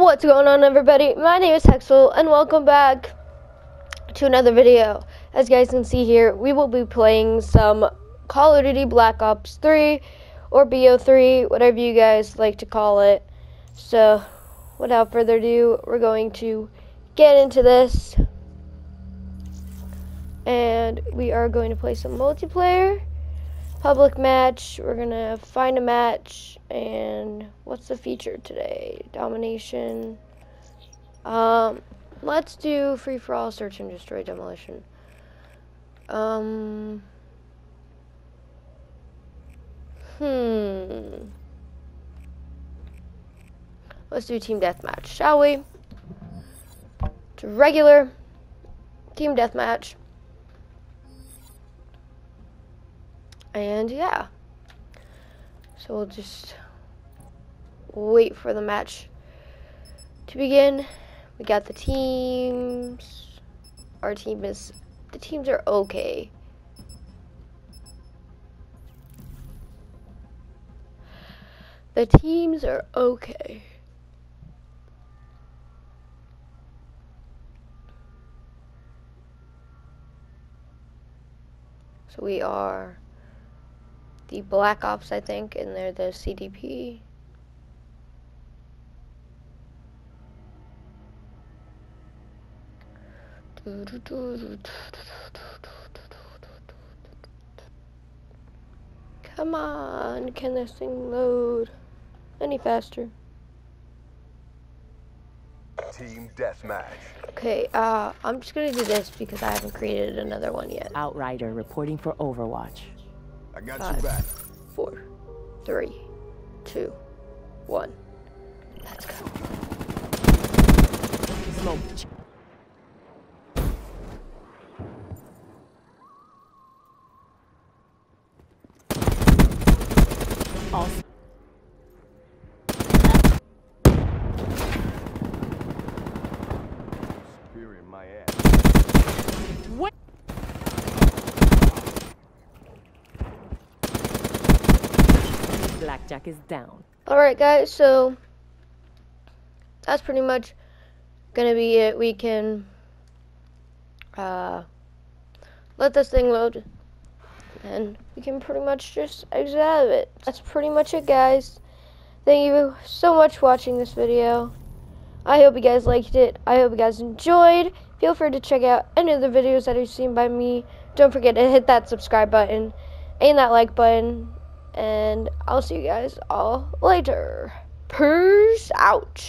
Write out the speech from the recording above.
What's going on everybody? My name is Hexel and welcome back to another video. As you guys can see here, we will be playing some Call of Duty Black Ops 3 or BO3, whatever you guys like to call it. So, without further ado, we're going to get into this. And we are going to play some multiplayer public match. We're gonna find a match and what's the feature today? Domination. Um, let's do free for all, search and destroy, demolition. Um. Hmm. Let's do team deathmatch, shall we? To regular team deathmatch. And yeah. So we'll just wait for the match to begin. We got the teams. Our team is, the teams are okay. The teams are okay. So we are the Black Ops, I think, and they're the CDP. Come on, can this thing load any faster? Team Deathmatch. Okay, uh, I'm just gonna do this because I haven't created another one yet. Outrider reporting for Overwatch. I got Five, you back. four, three, two, one. Let's go. Smoke. All Spear in my ass. What? Blackjack is down. Alright, guys, so that's pretty much gonna be it. We can uh, let this thing load and we can pretty much just exit out of it. That's pretty much it, guys. Thank you so much for watching this video. I hope you guys liked it. I hope you guys enjoyed. Feel free to check out any of the videos that you've seen by me. Don't forget to hit that subscribe button and that like button. And I'll see you guys all later. Peace out.